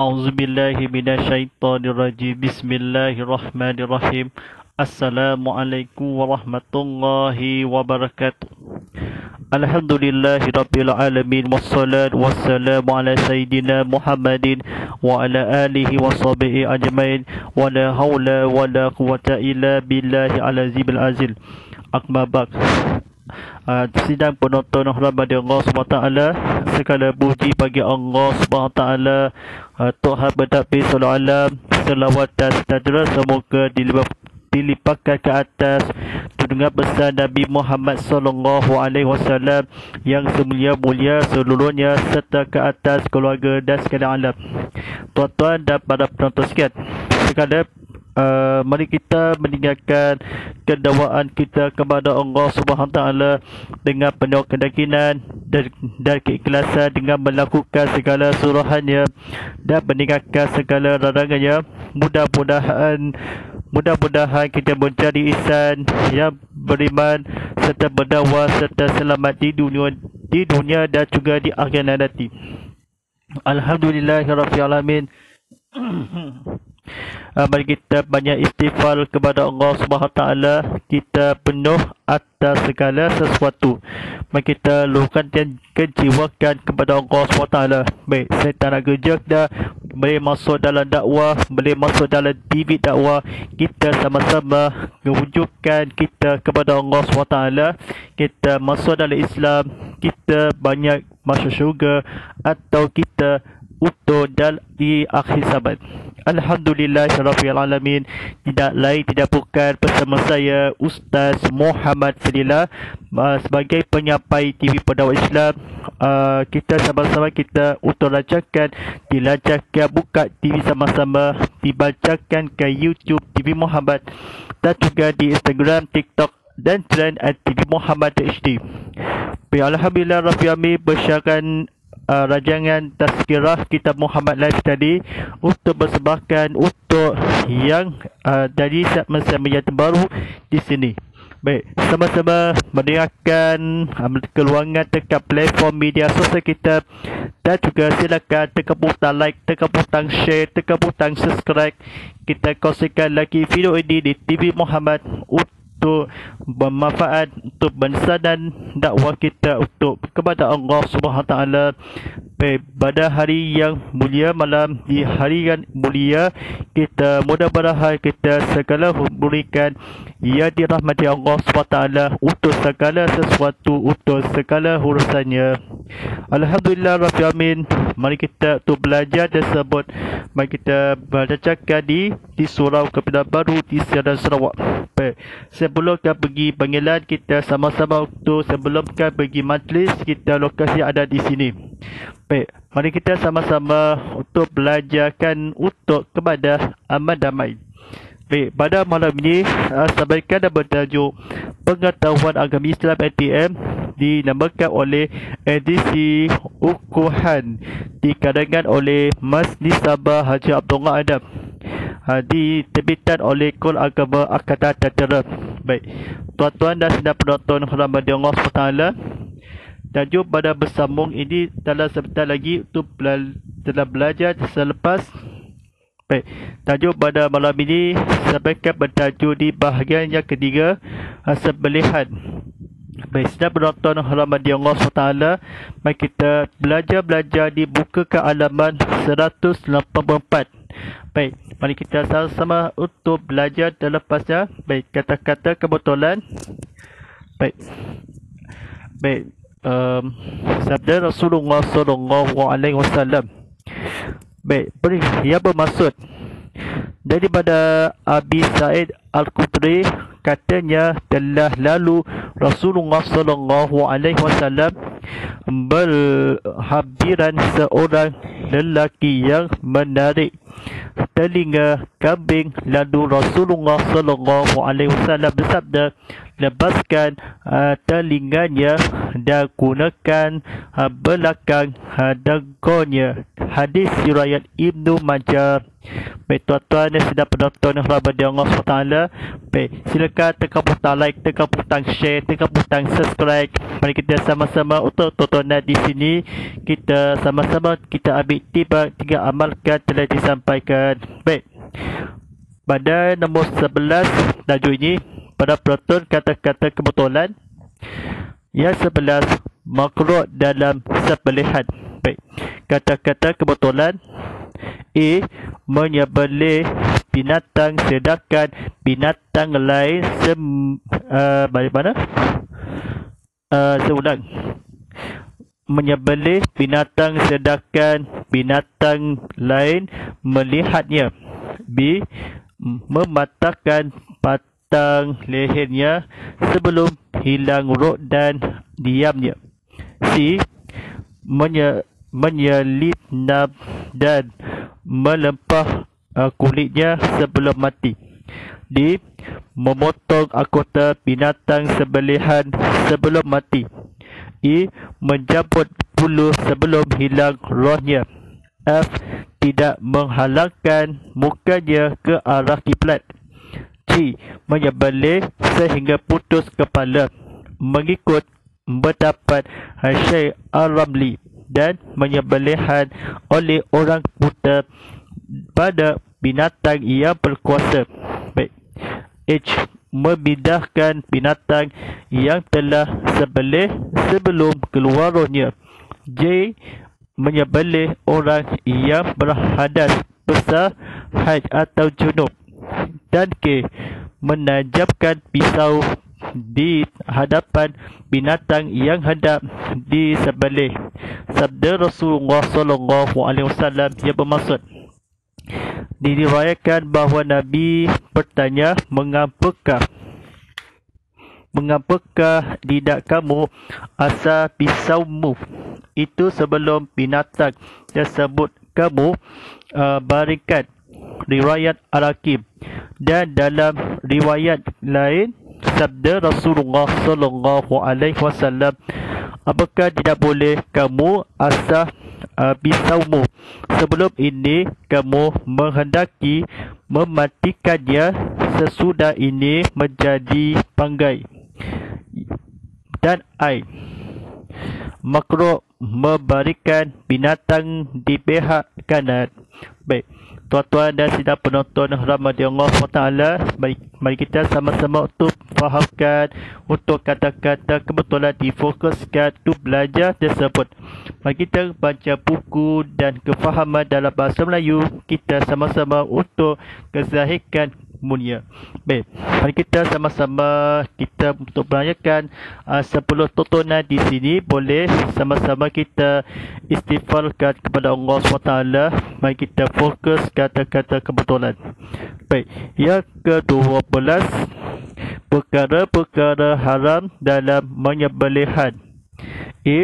أعوذ بالله من الشيطان الرجيم بسم الله الرحمن الرحيم السلام عليكم ورحمة الله وبركاته الحمد لله رب العالمين والصلاة والسلام على سيدنا محمد وعلى آله وصحبه أجمعين ولا حول ولا قوة إلا بالله العظيم العزيز أكما بعد Uh, sidang penonton rahmat Allah SWT Segala puji bagi Allah SWT uh, Tuhan bertakbir salam alam Selawat dan sejahtera Semoga dilimpahkan ke atas Dengan besar Nabi Muhammad Sallallahu Alaihi Wasallam Yang semulia-mulia seluruhnya Serta ke atas keluarga dan sekalian alam. Tuan-tuan dan para penonton sekalian Sekalian uh, mari kita meninggalkan kedakwaan kita kepada Allah Subhanahu taala dengan penuh keyakinan dan, dan keikhlasan dengan melakukan segala suruhannya dan meninggalkan segala larangannya. Mudah-mudahan mudah-mudahan kita menjadi insan yang beriman serta berdakwah serta selamat di dunia di dunia dan juga di akhirat nanti. Alhamdulillahirabbil alamin mari kita banyak istighfar kepada Allah Subhanahu taala. Kita penuh atas segala sesuatu. Mari kita luahkan dan kejiwakan kepada Allah Subhanahu taala. Baik saya tak nak kerja dah boleh masuk dalam dakwah boleh masuk dalam TV dakwah. Kita sama-sama mewujudkan kita kepada Allah SWT kita masuk dalam Islam. Kita banyak masuk syurga. Atau kita utuh dan di akhir sahabat. Alhamdulillah Syarafil Alamin. Tidak lain tidak bukan bersama saya Ustaz Muhammad Fadila uh, Sebagai penyampai TV Pendawa Islam. Uh, Kita sama-sama kita untuk lancarkan Dilancarkan buka TV sama-sama Dibacakan ke YouTube TV Muhammad Dan juga di Instagram, TikTok dan trend at TV Muhammad HD Alhamdulillah Rafi Amir bersyakan uh, rancangan tazkirah kitab Muhammad Live tadi untuk bersebahkan untuk yang uh, dari segmen-segmen yang terbaru di sini. Baik, sama-sama mendengarkan um, keluangan dekat platform media sosial kita dan juga silakan tekan butang like, tekan butang share, tekan butang subscribe. Kita kongsikan lagi video ini di TV Muhammad untuk untuk bermanfaat untuk bangsa dan dakwah kita untuk kepada Allah Subhanahu taala. Pada hari yang mulia malam di hari yang mulia kita mudah-mudahan kita segala memberikan ia dirahmati Allah SWT untuk segala sesuatu untuk segala urusannya. Alhamdulillah Rafi Amin mari kita tu belajar tersebut. Mari kita bacakan di di surau kepada baru di Sarawak. Baik. Sebelum kita pergi panggilan kita sama-sama waktu sebelum kita pergi majlis kita lokasi ada di sini. Baik. Mari kita sama-sama untuk belajarkan untuk kepada aman damai. Baik, pada malam ini uh, sampaikan dan bertajuk Pengetahuan Agama Islam ATM dinamakan oleh edisi Ukuhan dikadangkan oleh Mas Nisabah Haji Abdullah Adam uh, diterbitan oleh Kul Agama Akadar Tatara. Baik, tuan-tuan dan sedang penonton hormat Allah SWT Tajuk pada bersambung ini dalam sebentar lagi untuk bela telah belajar selepas. Baik, tajuk pada malam ini sampaikan bertajuk di bahagian yang ketiga Sebelihan Baik, sedang penonton halaman di Allah SWT Mari kita belajar-belajar di buka ke halaman 184 Baik, mari kita sama-sama untuk belajar dan lepasnya. Baik, kata-kata kebetulan. Baik. Baik. Um, sabda Rasulullah wasallam. Baik, beri ia bermaksud daripada Abi Said Al-Qudri katanya telah lalu Rasulullah sallallahu alaihi wasallam berhabiran seorang lelaki yang menarik telinga kambing. Lalu Rasulullah sallallahu alaihi wasallam bersabda lepaskan uh, telinganya dan gunakan uh, belakang uh, dagunya. Hadis riwayat Ibnu Majah Baik tuan-tuan dan sedang penonton yang rahmat di Allah SWT Baik silakan tekan butang like, tekan butang share, tekan butang subscribe. Mari kita sama-sama untuk tontonan di sini. Kita sama-sama kita ambil tiba tiga amalkan telah disampaikan. Baik Pada nombor 11 tajuk ini. Pada penonton kata-kata kebetulan. Yang 11 Makhluk dalam sebelihan Baik Kata-kata kebetulan A. Menyebelih binatang sedangkan binatang lain sem, uh, balik mana? Uh, seulang. Menyebelih binatang sedangkan binatang lain melihatnya. B. Mematahkan batang lehernya sebelum hilang roh dan diamnya. C. Menye, menyelip nab dan melempah uh, kulitnya sebelum mati. D. Memotong anggota binatang sebelihan sebelum mati. E. Menjabut bulu sebelum hilang rohnya. F. Tidak menghalangkan mukanya ke arah kiblat. G. Menyebelih sehingga putus kepala. Mengikut mendapat Syekh Al-Ramli dan menyembelihan oleh orang buta pada binatang yang berkuasa. Baik. H. Memindahkan binatang yang telah sebelih sebelum keluar rohnya. J. Menyembelih orang yang berhadas besar, haid atau junub. Dan K. Menajamkan pisau di hadapan binatang yang hendak disembelih. Sabda Rasulullah sallallahu alaihi wasallam yang bermaksud diriwayatkan bahawa Nabi bertanya mengapakah mengapakah tidak kamu asal pisaumu itu sebelum binatang tersebut kamu uh, baringkan riwayat Al-Hakim dan dalam riwayat lain sabda Rasulullah sallallahu alaihi wasallam apakah tidak boleh kamu asah uh, pisaumu sebelum ini kamu menghendaki mematikannya sesudah ini menjadi panggai dan ai makro memberikan binatang di pihak kanan. Baik Tuan-tuan dan sidang penonton Ramadan Allah SWT mari, mari kita sama-sama untuk fahamkan Untuk kata-kata kebetulan difokuskan untuk belajar tersebut Mari kita baca buku dan kefahaman dalam bahasa Melayu Kita sama-sama untuk kezahikan mulia. Baik, mari kita sama-sama kita untuk merayakan uh, 10 tontonan di sini boleh sama-sama kita istighfarkan kepada Allah SWT. Mari kita fokus kata-kata kebetulan. Baik, yang ke-12 perkara-perkara haram dalam menyembelihan. A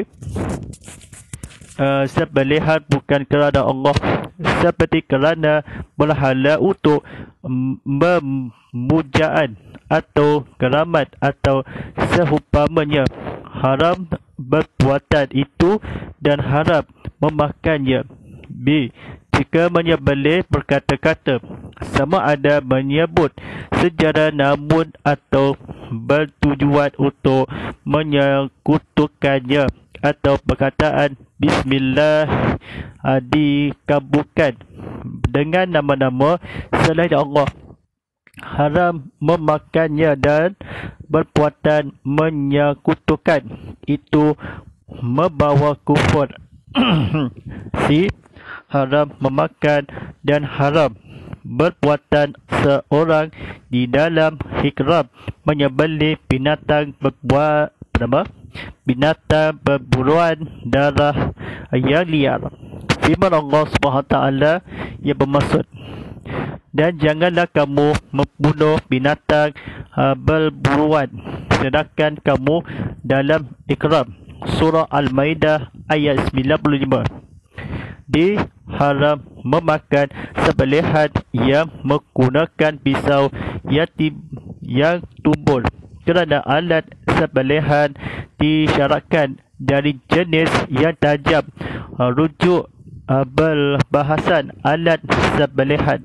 uh, sebelihan bukan kerana Allah seperti kerana berhala untuk memujaan atau keramat atau seumpamanya haram berpuatan itu dan haram memakannya B. Jika menyebelih berkata-kata sama ada menyebut sejarah namun atau bertujuan untuk menyekutukannya atau perkataan Bismillah dikabulkan dengan nama-nama selain Allah. Haram memakannya dan berpuatan menyekutukan. Itu membawa kufur. Si haram memakan dan haram berpuatan seorang di dalam hikram. Menyembelih binatang berbuat apa binatang berburuan darah yang liar. Firman Allah SWT yang bermaksud dan janganlah kamu membunuh binatang uh, berburuan sedangkan kamu dalam ikram surah Al-Maidah ayat 95 diharam memakan sebelihan yang menggunakan pisau yang, yang tumbul kerana alat sebelihan disyaratkan dari jenis yang tajam uh, rujuk uh, berbahasan alat sembelihan.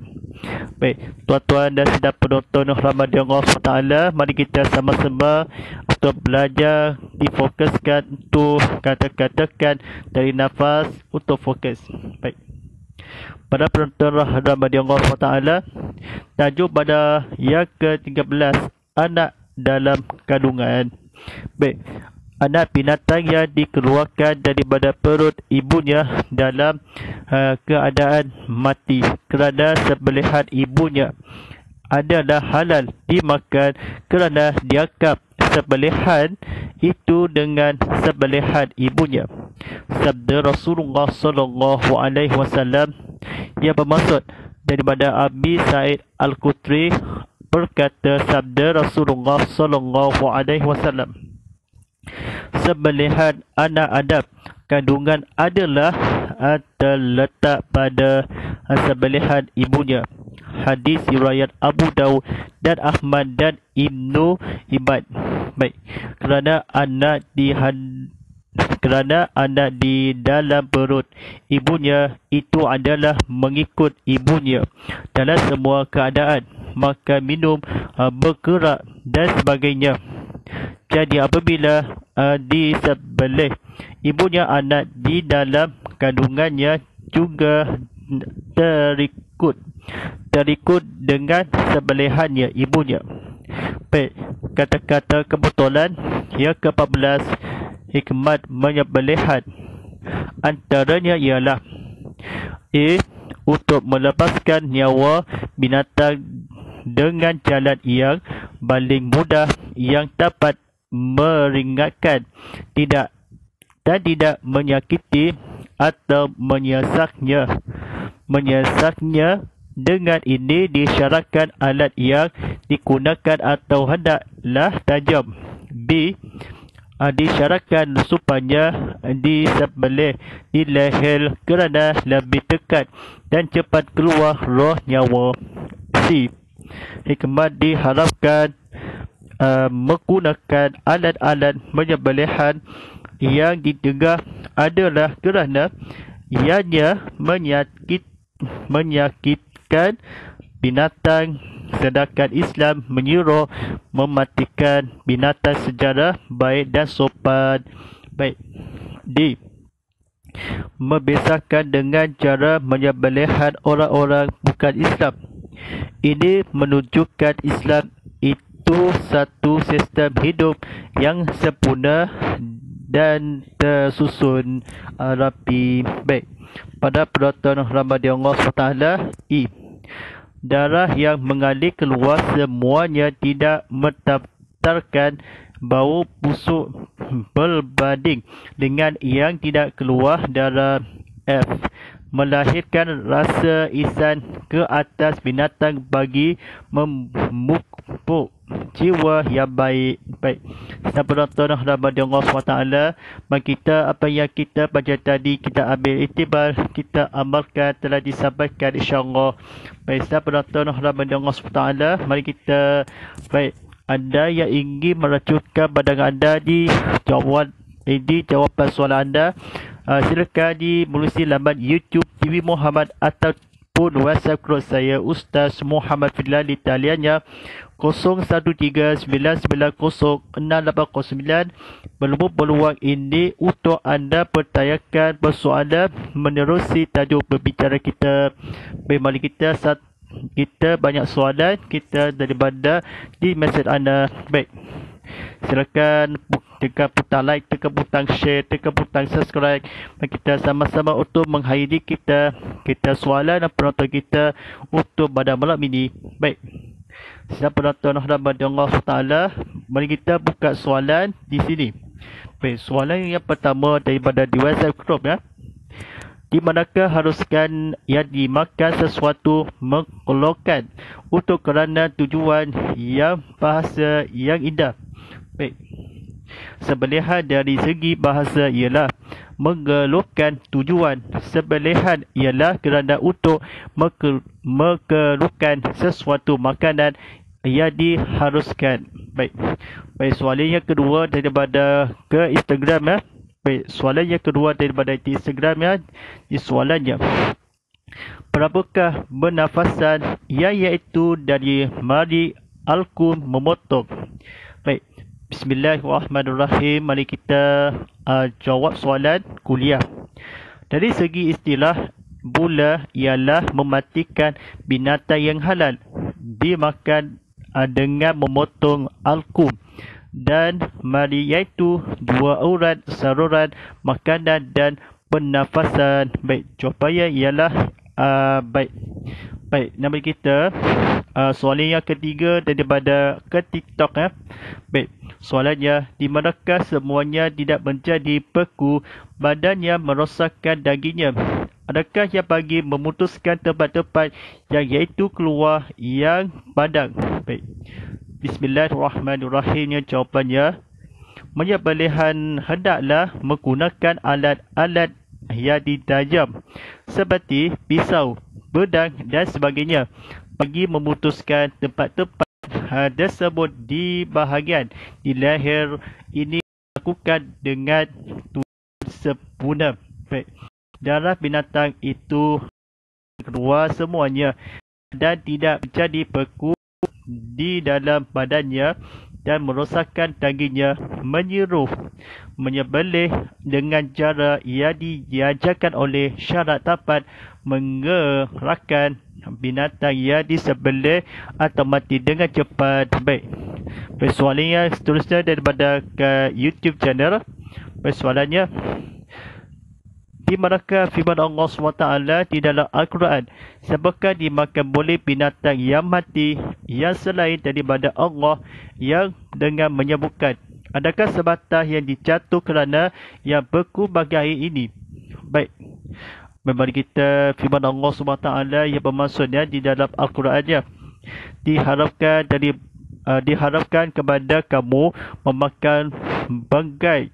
Baik, tuan-tuan dan sedap penonton Ramadan Allah SWT, mari kita sama-sama untuk belajar difokuskan untuk kata-katakan dari nafas untuk fokus. Baik. Pada penonton Ramadan Allah SWT, tajuk pada yang ke-13, anak dalam kandungan. Baik, anak binatang yang dikeluarkan daripada perut ibunya dalam uh, keadaan mati kerana sebelihan ibunya adalah halal dimakan kerana dianggap sebelihan itu dengan sebelihan ibunya. Sabda Rasulullah sallallahu alaihi wasallam yang bermaksud daripada Abi Said Al-Qutri berkata sabda Rasulullah sallallahu alaihi wasallam Sebelihan anak Adam kandungan adalah terletak pada sebelihan ibunya. Hadis riwayat Abu Dawud dan Ahmad dan Ibnu Ibad. Baik. Kerana anak di kerana anak di dalam perut ibunya itu adalah mengikut ibunya dalam semua keadaan makan minum bergerak dan sebagainya jadi apabila uh, disebelih ibunya anak di dalam kandungannya juga terikut terikut dengan sebelihannya ibunya. Baik, kata-kata kebetulan yang ke-14 hikmat menyebelihan antaranya ialah A. Untuk melepaskan nyawa binatang dengan jalan yang paling mudah yang dapat meringatkan tidak dan tidak menyakiti atau menyesaknya menyesaknya dengan ini disyaratkan alat yang digunakan atau hendaklah tajam. B disyaratkan supaya disebelih di leher kerana lebih dekat dan cepat keluar roh nyawa. C hikmat diharapkan uh, menggunakan alat-alat penyembelihan yang didengar adalah kerana ianya menyakit, menyakitkan binatang sedangkan Islam menyuruh mematikan binatang secara baik dan sopan. Baik. D. Membesarkan dengan cara menyembelihan orang-orang bukan Islam. Ini menunjukkan Islam itu satu sistem hidup yang sempurna dan tersusun uh, rapi baik. Pada peraturan Ramadan Allah SWT, I. Darah yang mengalir keluar semuanya tidak mentabtarkan bau busuk berbanding dengan yang tidak keluar darah F melahirkan rasa isan ke atas binatang bagi memupuk jiwa yang baik. Baik. Sampai nonton Ramadan Allah SWT. Bagi kita, apa yang kita baca tadi, kita ambil itibar, kita amalkan, telah disampaikan insyaAllah. Baik. Sampai nonton Ramadan Allah SWT. Mari kita, baik. Anda yang ingin meracunkan badan anda di jawapan ini jawapan soalan anda. Uh, silakan di melalui laman YouTube TV Muhammad ataupun WhatsApp cross saya Ustaz Muhammad Fidlan di taliannya 0139906809 berlumut peluang ini untuk anda pertanyakan persoalan menerusi tajuk berbicara kita. Baik, kita satu kita banyak soalan kita daripada di mesej anda. Baik silakan tekan butang like, tekan butang share, tekan butang subscribe. Mari kita sama-sama untuk menghayati kita kita soalan dan penonton kita untuk pada malam ini. Baik. Siapa penonton Rahmat Allah SWT, mari kita buka soalan di sini. Baik, soalan yang pertama daripada di WhatsApp group ya. Di manakah haruskan yang dimakan sesuatu mengeluarkan untuk kerana tujuan yang bahasa yang indah. Baik. Sebelihan dari segi bahasa ialah mengeluhkan tujuan. Sebelihan ialah kerana untuk mengeluhkan sesuatu makanan yang diharuskan. Baik. Baik, soalan yang kedua daripada ke Instagram ya. Baik, soalan yang kedua daripada Instagram ya. Di soalannya. Berapakah bernafasan yang iaitu dari mari alkum memotong? Bismillahirrahmanirrahim. Mari kita uh, jawab soalan kuliah. Dari segi istilah, bula ialah mematikan binatang yang halal. Dimakan uh, dengan memotong alkum dan mari iaitu dua urat saluran makanan dan pernafasan. Baik, jawapannya ialah uh, baik. Baik, nama kita uh, soalan yang ketiga daripada ke TikTok ya. Baik, soalannya di manakah semuanya tidak menjadi beku badannya merosakkan dagingnya? Adakah yang bagi memutuskan tempat-tempat yang iaitu keluar yang padang? Baik. Bismillahirrahmanirrahim jawapannya Menyembelihan hendaklah menggunakan alat-alat yang ditajam seperti pisau, pedang dan sebagainya bagi memutuskan tempat-tempat tersebut di bahagian di leher ini dilakukan dengan sempurna. Baik. Darah binatang itu keluar semuanya dan tidak menjadi beku di dalam badannya dan merosakkan dagingnya menyeruh menyembelih dengan cara ia diajarkan oleh syarat dapat mengerahkan binatang yang disembelih atau mati dengan cepat. Baik. Persoalannya seterusnya daripada ke YouTube channel. Persoalannya di manakah firman Allah SWT di dalam Al-Quran? Sebabkan dimakan boleh binatang yang mati Yang selain daripada Allah Yang dengan menyebutkan? Adakah sebatas yang dijatuh kerana Yang beku bagi air ini? Baik Memang kita firman Allah SWT yang bermaksudnya di dalam Al-Quran ya. Diharapkan dari uh, diharapkan kepada kamu memakan bangkai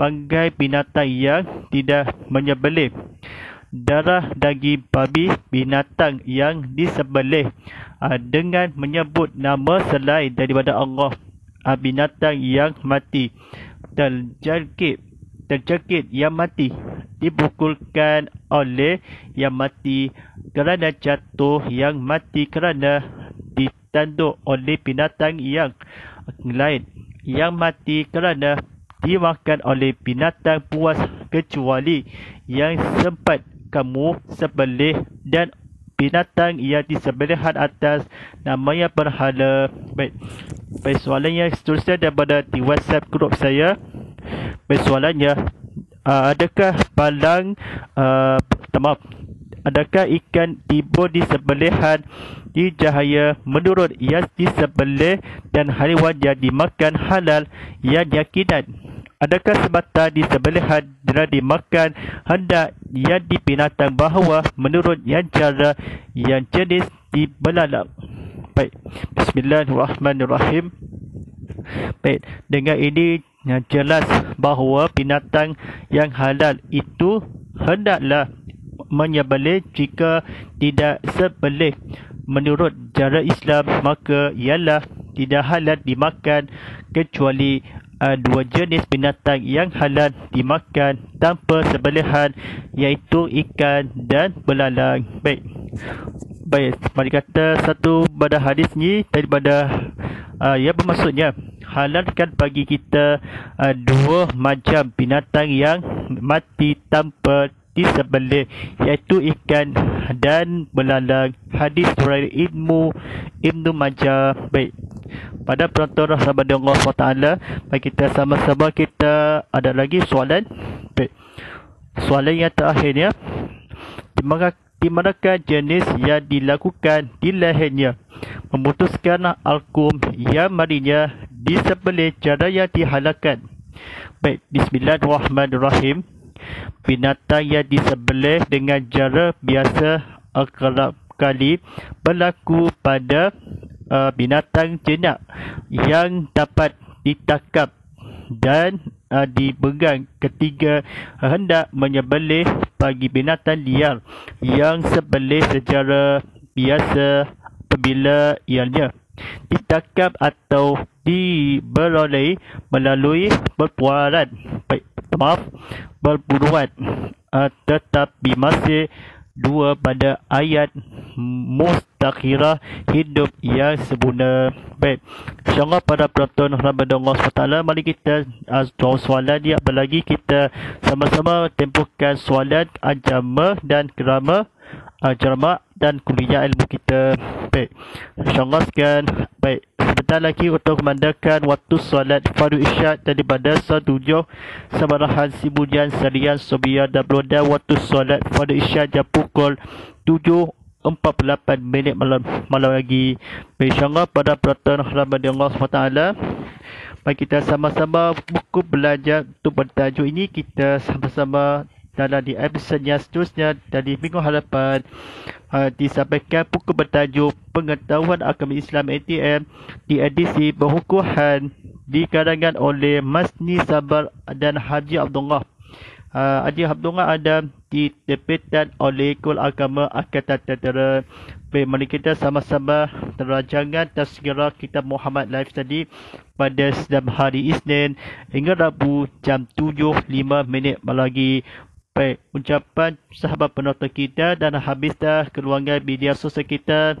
panggai binatang yang tidak menyembelih. Darah daging babi binatang yang disembelih uh, dengan menyebut nama selain daripada Allah uh, binatang yang mati terjangkit terjangkit yang mati dibukulkan oleh yang mati kerana jatuh yang mati kerana ditanduk oleh binatang yang lain yang mati kerana dimakan oleh binatang puas kecuali yang sempat kamu sebelih dan binatang yang disembelihan atas namanya berhala. Baik. Baik soalan yang seterusnya daripada di WhatsApp grup saya. Baik soalannya, uh, adakah balang uh, maaf, adakah ikan tiba di sebelihan di cahaya menurut yang disembelih dan haiwan yang dimakan halal yang yakinan Adakah semata di sebelihan dan dimakan hendak yang di binatang bahawa menurut yang cara yang jenis di belalang. Baik. Bismillahirrahmanirrahim. Baik. Dengan ini yang jelas bahawa binatang yang halal itu hendaklah menyembelih jika tidak sebelih. Menurut cara Islam maka ialah tidak halal dimakan kecuali uh, dua jenis binatang yang halal dimakan tanpa sebelihan iaitu ikan dan belalang. Baik. Baik, mari kata satu pada hadis ni daripada uh, yang bermaksudnya halalkan bagi kita uh, dua macam binatang yang mati tanpa disembelih iaitu ikan dan belalang hadis dari ilmu Ibnu Majah baik pada penonton sahabat Allah SWT Baik kita sama-sama kita ada lagi soalan. Baik. Soalan yang terakhirnya di, mana, di manakah jenis yang dilakukan di lehernya Memutuskan alkum yang marinya disebelih cara yang dihalalkan. Baik, Bismillahirrahmanirrahim. Binatang yang disebelih dengan cara biasa akrab kali berlaku pada uh, binatang jenak yang dapat ditangkap dan uh, dipegang ketika hendak menyembelih bagi binatang liar yang sebelih secara biasa apabila ianya ditangkap atau diberoleh melalui perpuaran maaf berburuan. Uh, tetapi masih dua pada ayat mustakhirah hidup yang sempurna. Baik. InsyaAllah pada penonton Ramadan Allah SWT, mari kita uh, soalan dia apa lagi kita sama-sama tempuhkan soalan agama dan kerama uh, dan kuliah ilmu kita. Baik. InsyaAllah sekian. Baik. Sebentar lagi untuk memandangkan waktu solat Fardu Isyad daripada Sadujoh Samarahan Sibudian Sarian Sobia dan Beloda waktu solat Fardu Isyad jam pukul 7.48 minit malam malam lagi. InsyaAllah pada peraturan Ramadan Allah SWT. Baik kita sama-sama buku belajar untuk bertajuk ini kita sama-sama dalam di episode yang seterusnya dari minggu hadapan uh, disampaikan buku bertajuk Pengetahuan Agama Islam ATM di edisi berhukuhan dikarangan oleh Masni Sabar dan Haji Abdullah. Uh, Haji Abdullah ada diterbitkan oleh Kul Agama Angkatan Tentera. Baik, mari kita sama-sama terajangan tazkirah kitab Muhammad Live tadi pada sedang hari Isnin hingga Rabu jam 7.05 minit lagi. Baik, ucapan sahabat penonton kita dan habis dah keluarga media sosial kita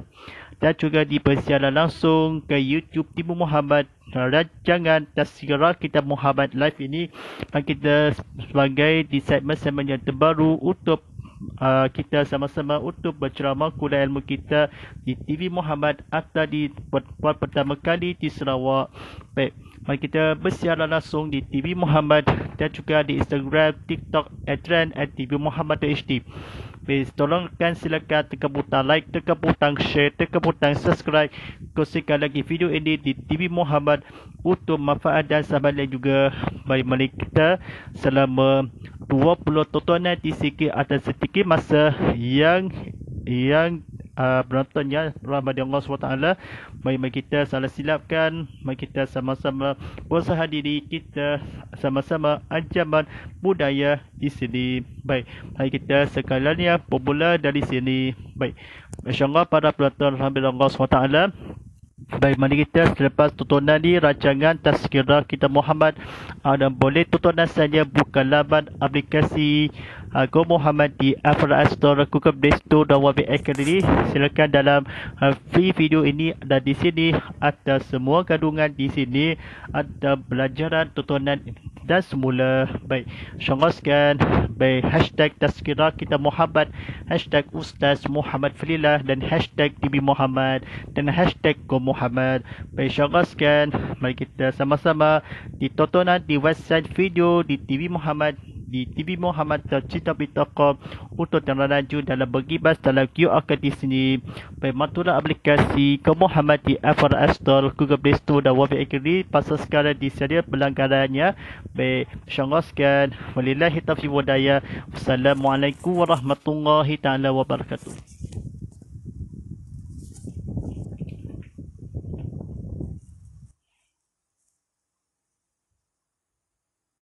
dan juga dipersiaran langsung ke YouTube Timur Muhammad rancangan Tasirah kita Muhammad Live ini dan kita sebagai di segmen-segmen yang terbaru untuk uh, kita sama-sama untuk berceramah kuliah ilmu kita di TV Muhammad atau di pertama kali di Sarawak. Baik, mari kita bersiaran langsung di TV Muhammad dan juga di Instagram, TikTok, Adren at TV Muhammad HD. Please tolongkan silakan tekan butang like, tekan butang share, tekan butang subscribe. Kongsikan lagi video ini di TV Muhammad untuk manfaat dan sahabat lain juga. Mari-mari kita selama 20 tontonan di sikit atau sedikit masa yang yang uh, penontonnya rahmat Allah SWT. Mari, mari kita salah silapkan. Mari kita sama-sama berusaha diri kita. Sama-sama ancaman budaya di sini. Baik mari kita sekalian ya bermula dari sini. Baik insyaAllah para penonton rahmat Allah SWT. Baik, mari kita selepas tontonan ni rancangan Tazkirah kita Muhammad. Uh, dan boleh tontonan saja buka laman aplikasi Go Muhammad di App Store, Google Play Store dan Wabi Academy. Silakan dalam uh, free video ini ada di sini ada semua kandungan di sini ada pelajaran tontonan dan semula. Baik syongoskan. Baik hashtag tazkirah kita Muhammad hashtag Ustaz Muhammad Falilah dan hashtag TV Muhammad dan hashtag Go Muhammad. Baik syaraskan Mari kita sama-sama Ditontonan di website video Di TV Muhammad Di TV Muhammad Tercita.com Untuk yang laju dalam bergibas Dalam QR code di sini. Baik matulah aplikasi Ke Muhammad di Apple App Store Google Play Store dan Wabi Agri Pasal sekarang disedia pelanggarannya. Baik syaraskan Walillahi taufiq wadaya Wassalamualaikum warahmatullahi ta'ala wabarakatuh